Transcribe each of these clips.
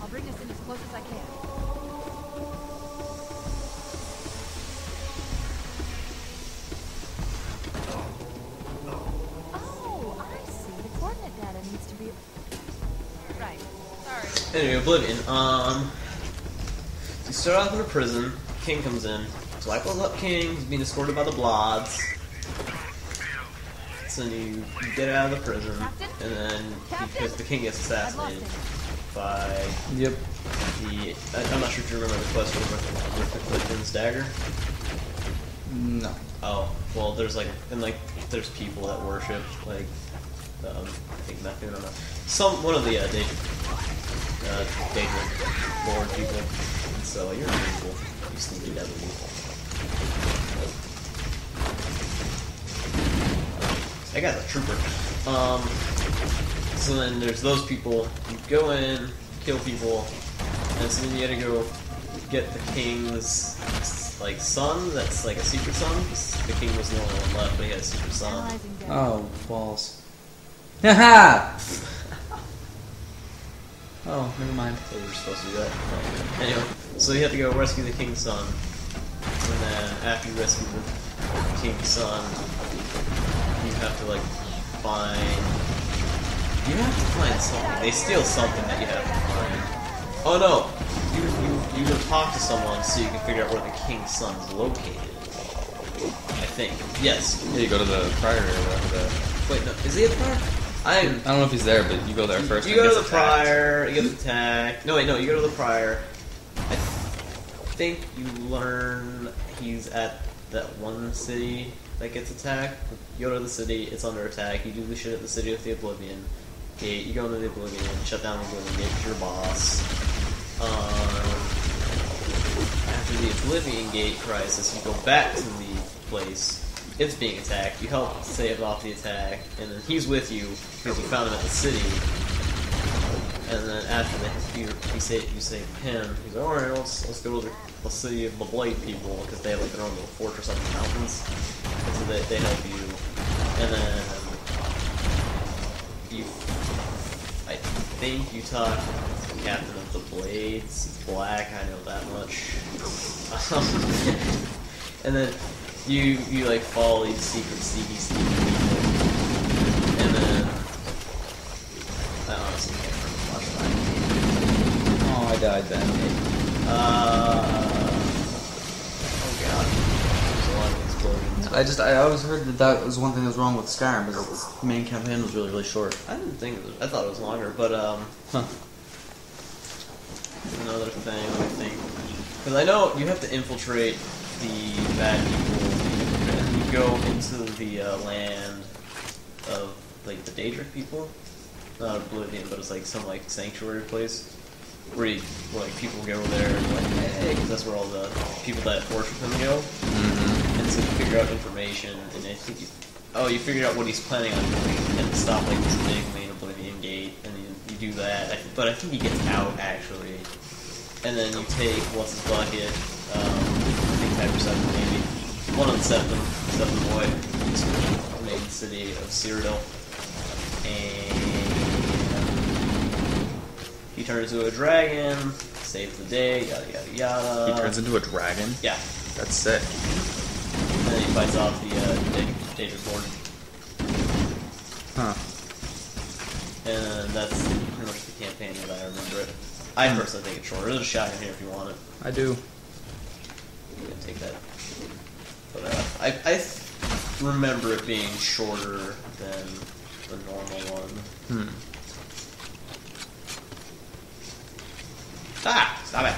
I'll bring us in as close as I can. Oh, I see. The coordinate data needs to be... Right. Sorry. Anyway, Oblivion. Um, you start off in a prison. King comes in. Blackwell's up King. He's being escorted by the Blades. So you, you get out of the prison, Captain? and then Captain? because the king gets assassinated. By Yep. the. I, I'm not sure if you remember the quest with with the Clifton's dagger. No. Oh, well, there's like, and like, there's people that worship, like, um, I think Methuen, I don't know. Some, one of the, uh, Daedric, uh, Daedric Lord people. And so, you're evil. You sneaky devil evil. That guy's a trooper. Um, so then there's those people. You go in, kill people, and so then you gotta go get the king's like son. That's like a secret son. 'cause The king was the only one left, but he had a secret son. Oh, balls. Haha! oh, never mind. So we're supposed to do that. Oh. Anyway, so you have to go rescue the king's son, and then after you rescue the king's son, you have to like find. You have to find something. They steal something that you have to find. Oh no! You you you go talk to someone so you can figure out where the king's son is located. I think. Yes. Yeah, you go to the prior or whatever. The, Wait, no. Is he at the prior? I I don't know if he's there, but you go there first. You go to the attacked. prior, you get attacked. No, wait, no, you go to the prior. I think you learn he's at that one city that gets attacked. You go to the city, it's under attack. You do the shit at the city of the Oblivion Gate. You go into the Oblivion, shut down the Oblivion Gate, it's your boss. Um, after the Oblivion Gate crisis, you go back to the place. It's being attacked. You help save off the attack, and then he's with you because you found him at the city. And then after that, you, you say you say him, he's like, all right, let's let's go to the, the city of the Blade people because they have like their own little fortress up in the mountains. And so they, they help you, and then you, think you talk captain of the Blades. Black, I know that much. Um, and then you you like follow these secret sneaky sneaky people, and then I honestly can't remember much about. Oh, I died then. Uh, oh god, there's a lot of explosions. I just, I always heard that that was one thing that was wrong with Skyrim, is the main campaign was really, really short. I didn't think it was, I thought it was longer, but um, Huh. another thing I think because I know you have to infiltrate the bad people and you go into the uh, land of like the Daedric people, not Oblivion, but it's like some like sanctuary place where, you, like people go there and like hey, 'cause that's where all the people that worship him go. Mm-hmm. And so you figure out information, and I think you, oh, you figured out what he's planning on doing, and stop like this big main Oblivion gate, and you, you do that. I but I think he gets out actually, and then you take what's his bucket, um, I think Type Seven maybe, one of the seven, seven boy, to the main city of Cyrodiil, and he turns into a dragon, saves the day, yada yada yada. He turns into a dragon? yeah. That's sick. He fights off the uh, Da- Daedric Lord. Huh. And that's pretty much the campaign as I remember it. I personally think it's shorter. There's a shot in here if you want it. I do. You can take that. But uh, I, I remember it being shorter than the normal one. Hmm. Ah! Stop it!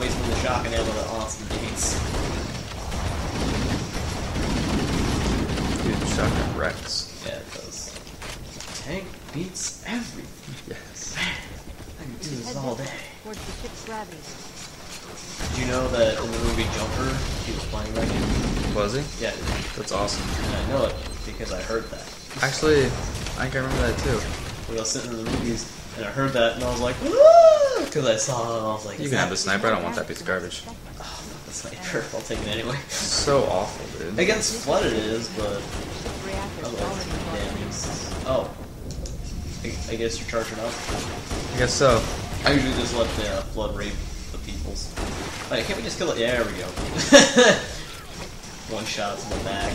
Wasting the shotgun ammo that Austin needs. Dude, shotgun Rex. Yeah, it does. Tank beats everything. Yes. I can do this Head all back day. Towards the ship's gravity. Did you know that in the movie Jumper, he was playing that game? Was he? Yeah, That's awesome. and I know it because I heard that. Actually, I think I remember that too. We were sitting in the movies, and I heard that, and I was like, "Woo!" Because I saw it, I was like, You can have the sniper. I don't want that piece of garbage. Oh, not the sniper? I'll take it anyway. So awful, dude. Against flood it is, but Reactor's otherwise, already damn, it's- Oh. I, I guess you're charging up. I guess so. I usually just let the uh, flood rape the peoples. Wait, can't we just kill it? Yeah, there we go. One shot to the back.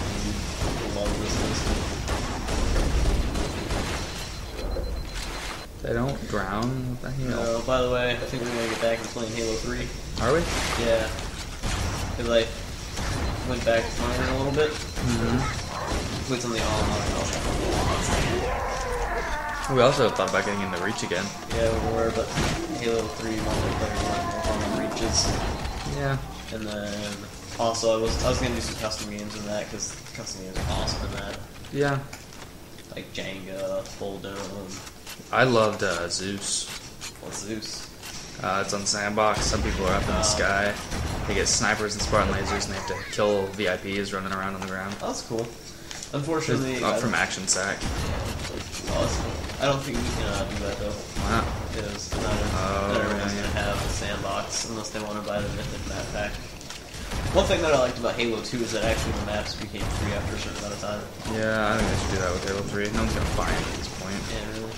They don't drown. What the hell? No, by the way, I think we're gonna get back to playing Halo 3. Are we? Yeah. Cause I went back to playing a little bit. Mm-hmm. It's on the online. We also thought about getting into Reach again. Yeah, we were, but Halo 3 multiplayer went on the reaches. Yeah. And then also I was I was gonna do some custom games in that because custom games are awesome in that, Yeah. like Jenga, Full Dome, I loved uh, Zeus. well, Zeus. Uh, it's on Sandbox. Some people are up in the Oh. sky. They get snipers and Spartan lasers, and they have to kill VIPs running around on the ground. Oh, that's cool. Unfortunately, not from Action Sack. Oh, that's. I don't think we can uh, do that though. Wow. Because not, every- Oh, not everyone's yeah, gonna have a sandbox unless they want to buy the Mythic map pack. One thing that I liked about Halo 2 is that actually the maps became free after a certain amount of time. Yeah, I think they should do that with Halo 3. No one's gonna buy it at this point. Yeah, really.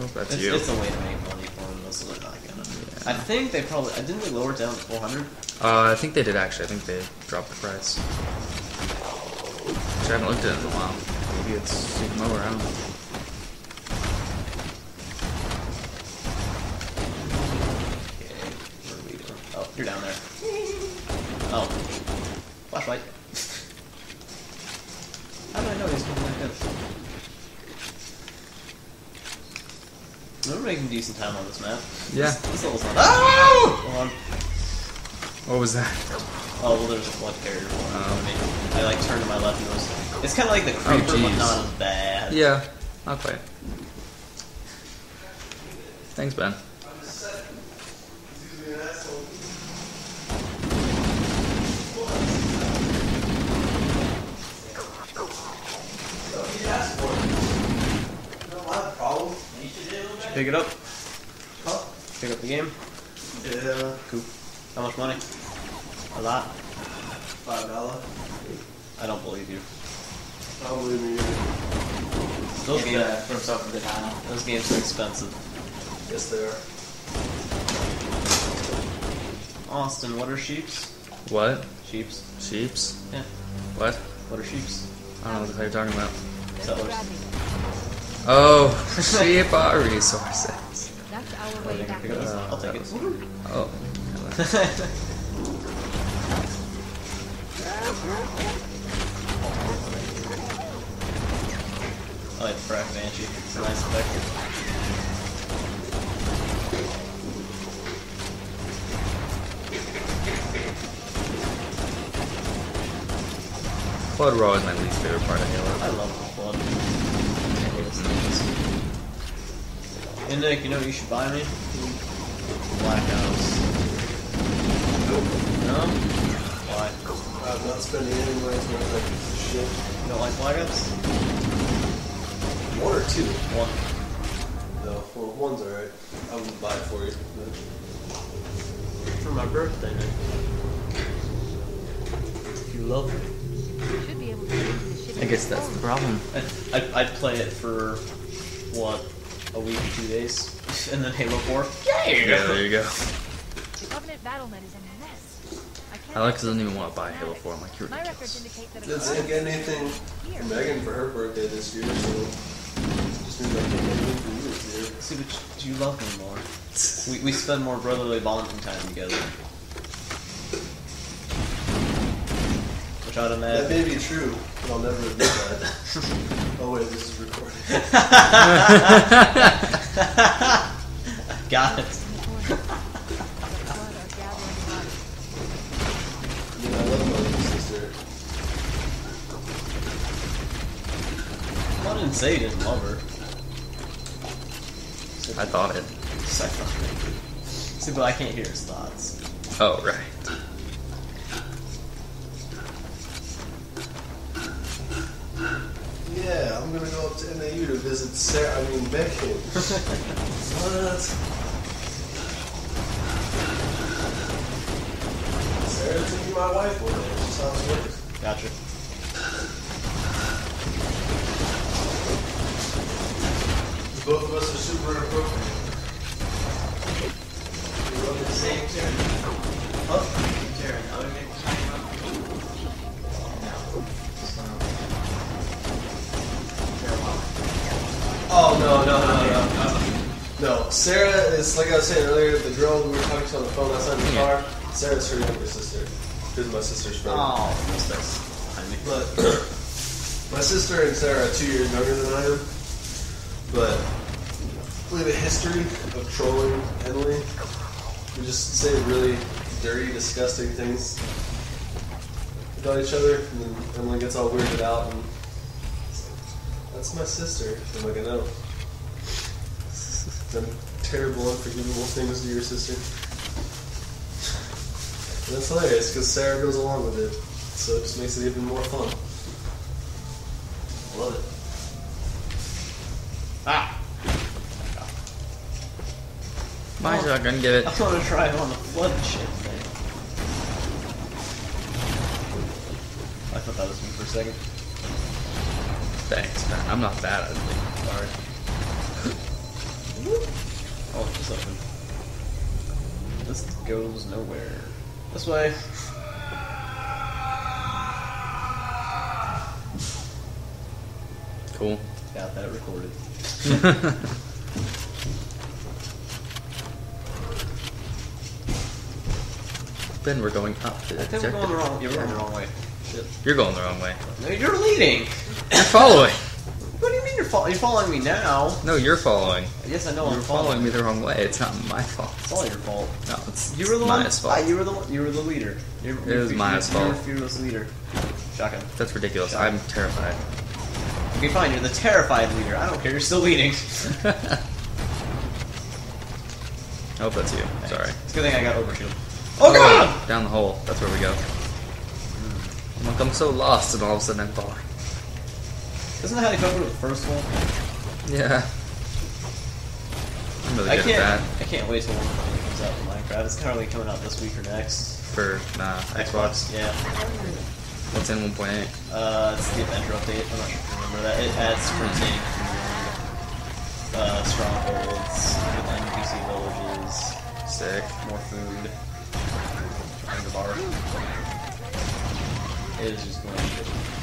Oh, that's It's, you. it's a way to make money for them, so they're not gonna. I think they probably. I didn't they lower it down to 400. Uh, I think they did actually. I think they dropped the price. Which I haven't looked at it in a while. Maybe it's even lower. I don't know. Okay, where are we? Oh, you're down there. Oh, flashlight. How do I know he's coming like this? We're making decent time on this map. Yeah. This, this level's not. Oh! Hold on. What was that? Oh well, there's a blood carrier. Oh. I like turned to my left and it was. It's kind of like the oh, creeper, but not as bad. Yeah, I'll play it. Thanks, Ben. Pick it up. Huh? Pick up the game. Yeah, Cool. How much money? A lot. five dollar. I don't believe you. I don't believe you. either. Those Get games. that for himself for the time. Those games are expensive. Yes, they are. Austin, what are sheeps? What? Sheeps. Sheeps? Yeah. What? What are sheeps? I don't know what the hell you're talking about. Settlers. Oh, sheep are resources. That's our Oh, way you can back. pick? Uh, I'll take it. Oh. I like the Frack Banshee. It's a nice effect. Flood Raw is my least favorite part of Halo. I love the flood. I hate its things. Hey Nick, you know what you should buy me? Black Ops. No? Why? I'm not spending any money for that piece of shit. You don't like Black Ops? One or two? One. No, well, one's alright. I wouldn't buy it for you. But For my birthday, Nick. You love me. Should be able to get into the ship. I guess that's the problem. I'd, I'd, I'd play it for, what, a week, two days? And then Halo 4? Yeah, there you go. The Covenant BattleNet is a mess. I Alex doesn't even want to buy Halo 4. I'm like, you're My records ridiculous. indicate that a didn't get anything for Megan for her birthday this year, so just means I can't get anything for you this year. See, but do you love me more. We, we spend more brotherly bonding time together. Which I'd That may be true, but I'll never admit that. oh wait, this is recorded. Got it. The flood are gathering bodies. I love my little sister. I didn't say you didn't love her. I thought it. Just I thought. it. See, but I can't hear his thoughts. Oh, right. you to visit Sarah, I mean, Beckett. what? Sarah to be my wife. Sounds good. Gotcha. Is like I was saying earlier. The girl we were talking to on the phone outside the car. Sarah's her younger sister. Who's my sister's friend. Oh, that's nice. I mean, But my sister and Sarah are two years younger than I am. But we have a history of trolling Emily. We just say really dirty, disgusting things about each other, and then Emily gets all weirded out and it's like, that's my sister. I'm like, I know. terrible, unforgivable things to your sister. And that's hilarious because Sarah goes along with it, so it just makes it even more fun. I love it. Ah! My shotgun, give it. I want to try it on the flood shit thing. I thought that was me for a second. Thanks, man. I'm not bad at it. Sorry. oh, it's open. This goes nowhere. This way. Cool. Got that recorded. then we're going up to the I think we're going the objective. wrong. You're going the wrong way. Shit. You're going the wrong way. No, you're leading. You're following. What do you mean you're following? Me now? No, you're following. Yes, I know You're I'm following me the wrong way. It's not my fault. It's all your fault. No, it's You were the one. Fault. You were the one- you were the leader. You're, It was Maya's you're, You're fearless leader. Shotgun. That's ridiculous. I'm terrified. Okay, fine. You're the terrified leader. I don't care. You're still leading. I hope oh, that's you. Sorry. It's a good thing I got overshield. Oh god! Down the hole. That's where we go. Hmm. I'm like, I'm so lost, and all of a sudden I'm falling. Isn't that how they covered the first one? Yeah. I'm really I good can't. at that. I can't wait till one comes out for Minecraft. It's currently coming out this week or next. For uh, Xbox. Yeah. What's in 1.8? Uh, it's the adventure update. I'm not sure if you remember that. It adds sprinting, uh, strongholds, NPC villages, Sick. more food, and the bar. It is just going to be.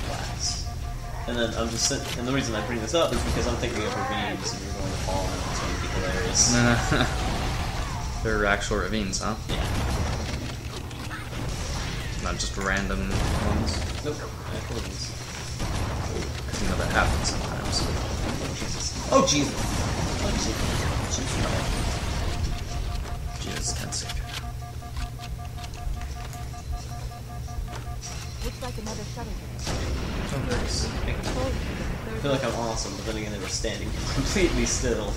And then I'm just sit- and the reason I bring this up is because I'm thinking of ravines and you're going to fall in. It's going to be hilarious. They're actual ravines, huh? Yeah. Not just random ones. Nope. Actual ravines. Because you know that happens sometimes. Oh Jesus. Oh Jesus. Jesus. Jesus, can't sick. Looks like another shuttle unit. I'm very sick. I feel like I'm awesome, but then again, they were standing completely still.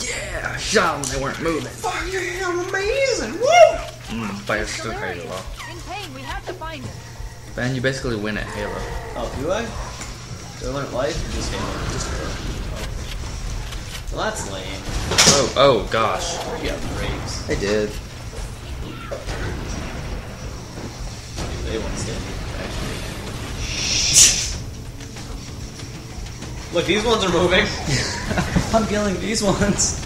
Yeah, shot them. they weren't moving. Fuck yeah, I'm amazing! Woo! Mm, fire still carried Delirious. well. In pain, we have to find her. Ben, you basically win at Halo. Oh, do I? Do I learn life or just Halo? Just Halo. Oh. Well, that's lame. Oh, oh gosh. You got breaks. I did. They won't stand Look, these ones are moving. I'm killing these ones.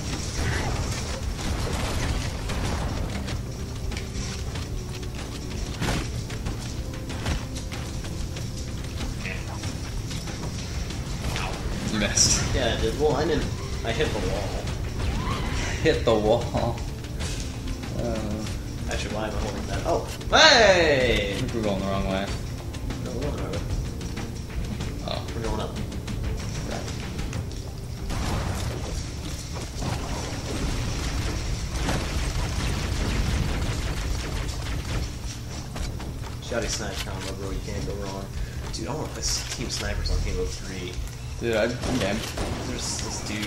You missed. yeah, I did. Well, I didn't. I hit the wall. Hit the wall. Uh, Actually, why am I holding that? Oh, I hey! think we're going the wrong way. No, Shotty snipe combo, bro. You can't go wrong. Dude, I want this team snipers on Halo 3. dude, I, I'm game. There's this dude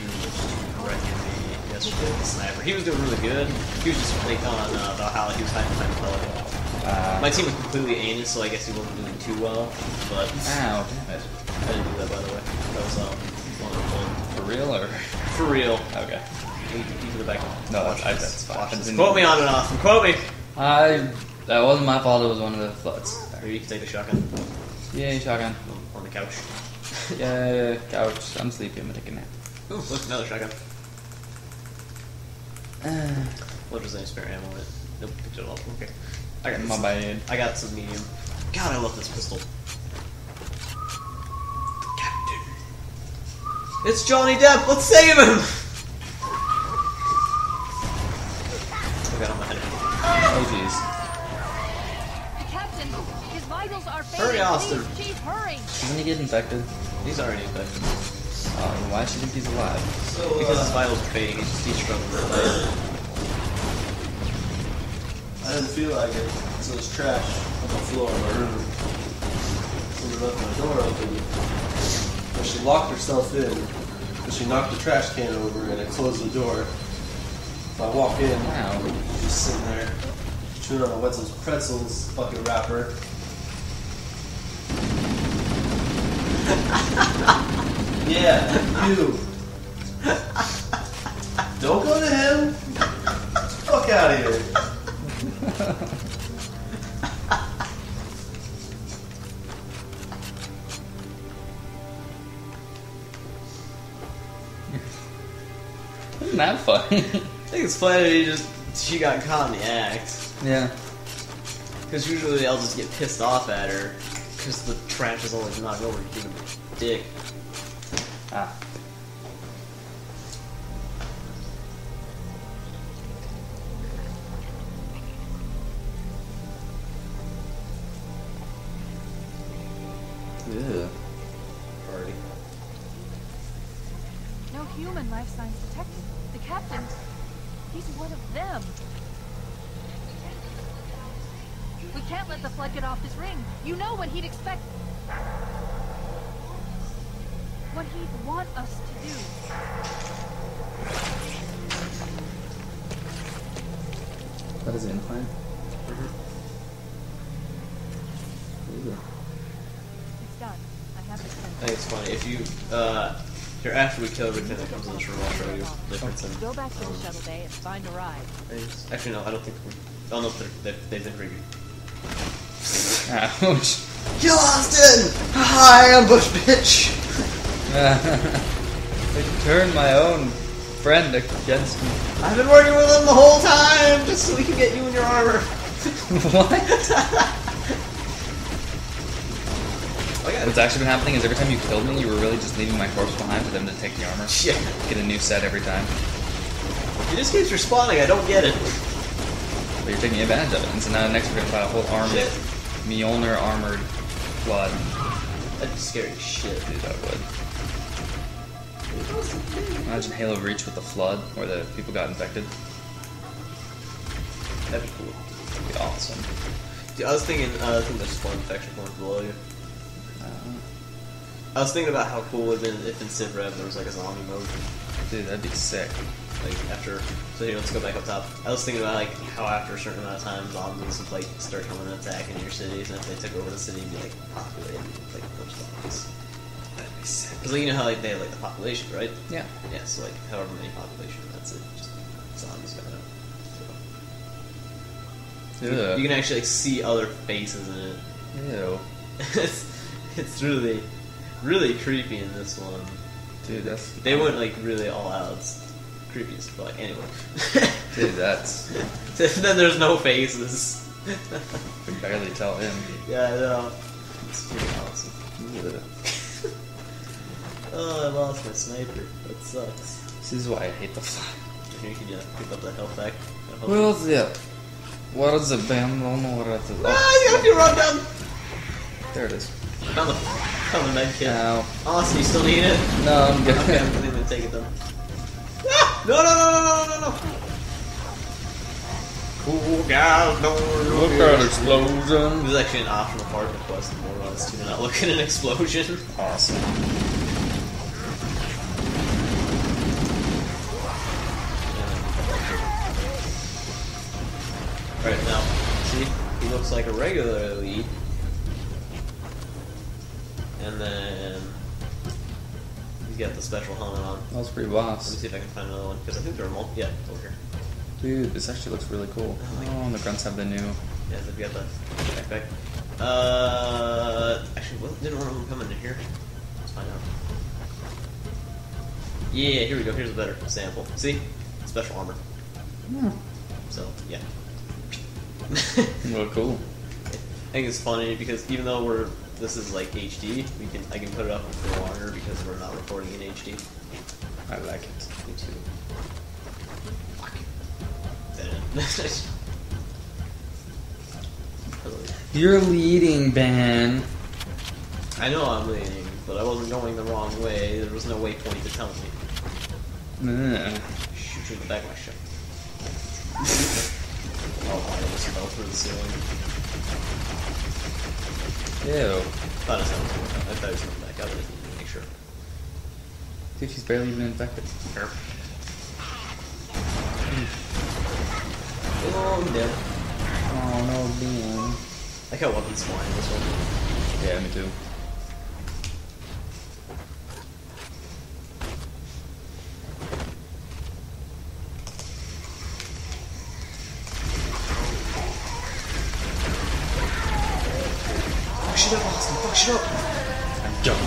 wrecking me yesterday, the sniper. He was doing really good. He was just like on uh, Valhalla. He was hiding behind the pelican. Uh, My team was completely aimless, so I guess he wasn't doing too well. But ow, damn it. I didn't do that, by the way. That was um, one For real or? For real. Okay. You, you to the back. No, Watch I- this. that's fine. Quote me on and off. Quote me. I That wasn't my fault. It was one of the floods. Maybe you can take the shotgun Yeah, shotgun. on the couch. Yeah, couch. I'm sleepy. I'm gonna take a nap. Ooh, look, another shotgun. Uh, What was any spare ammo in it? Nope, picked it up. Okay. I got my this. bad. I got some medium. God, I love this pistol. Captain. It's Johnny Depp. Let's save him. I got on my head. Oh jeez. Captain, his vitals are failing. Hurry, Austin. Please, chief, hurry. Doesn't he get infected? He's already infected. Uh, then why should he think he's alive? So, Because his uh, vitals are fading. He's just he's struggling for life. I didn't feel like it, so there's trash on the floor of my room. Someone left my door open. But she locked herself in, but she knocked the trash can over and it closed the door. So I walk in, Wow. she's just sitting there, chewing on a Wetzel's pretzels fucking wrapper. Yeah, you. Don't go to him. Fuck out of here. Isn't that funny? I think it's funny that he just she got caught in the act. yeah. Because usually I'll just get pissed off at her because the trash is always knocked over to give him a dick. Ah. Ew. Party. No human life signs detected. The captain, he's one of them. We can't let the flood get off this ring. You know what he'd expect. What he'd want us to do. That is an implant? Ew. It's done. I have this I think it's funny if you uh, here after we kill everything that comes in this room, I'll show you the difference in. Go back to the shuttle bay and find a ride. Actually, no, I don't think. We, I don't know if they're, they've, they've been reviewed. Ouch. Kill Austin! Hi, ambush bitch! I turned my own friend against me. I've been working with him the whole time just so we can get you in your armor. what? Oh, yeah. What's actually been happening is every time you killed me, you were really just leaving my corpse behind for them to take the armor. Yeah. Get a new set every time. He just keeps respawning, I don't get it. But you're taking advantage of it. And so now next we're gonna fight a whole army Shit. Mjolnir armored flood. That'd be scary shit. Dude, that would. Imagine Halo Reach with the flood, where the people got infected. That'd be cool. That'd be awesome. Dude, I was thinking, uh, I think there's spawn infection points below you. Uh, I was thinking about how cool it would have been if in Civ Rev there was like a zombie mode. dude, that'd be sick. Like after, so here, let's go back up top. I was thinking about like how after a certain amount of time zombies would like start coming and attacking your cities, and if they took over the city, it'd be like populated with like a bunch of zombies. That'd be sick. Because like, you know how like they have like the population, right? Yeah. Yeah, so like however many population, that's it. Just zombies coming out. So, Yeah. You can actually like see other faces in it. Ew. it's it's really really creepy in this one. Dude, that's. They went like really all out. It's creepy as fuck. Anyway. Dude, that's. then there's no faces. I can barely tell him. yeah, I know. It's pretty awesome. Ew. Oh, I lost my sniper. That sucks. This is why I hate the flood. Here, can you pick up that health pack? That health Well, yeah. What is it, Ben? I don't know what it is. Ah, Oh, you got your run down. there it is. Found the found the med kit. Ow. Austin, you still need it? No, I'm good. Okay, I'm gonna take it then. Ah! No, no, no, no, no, no, no, no! Cool guys, no, Look at that explosion. This is actually an optional part of the quest in Morons to not look at an explosion. Awesome. See, he looks like a regular elite, and then he's got the special helmet on. That was pretty boss. Let me see if I can find another one because I think there are multiple. Yeah, over here. Dude, this actually looks really cool. Oh, and the grunts have the new Yeah, we got the backpack. Uh, actually, what, didn't one of them come into here? Let's find out. Yeah, here we go. Here's a better sample. See, special armor. So yeah. Well, cool. I think it's funny because even though we're this is like HD, we can I can put it up for longer because we're not recording in HD. I like it. Me too. Fuck. That- You're leading, Ben. I know I'm leading, but I wasn't going the wrong way. There was no waypoint to tell me. Ugh. Shoot you in the back of my ship. oh, I almost fell through the ceiling. Ew. Thought it sounded good. I thought it was coming back up. I just to make sure. Dude, she's barely even infected. Hmm. Oh, I'm dead. Oh no, Ben. I got weapons flying this one. Yeah, me too. Up, Austin. Fuck shit up. I'm done.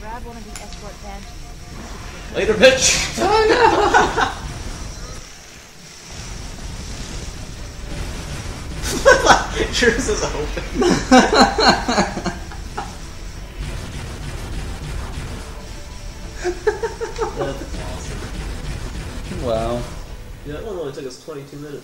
Grab one of the escort banshees. Later, bitch. Oh no. sure this is open. That's awesome. Wow. Yeah, that one only took us 22 minutes.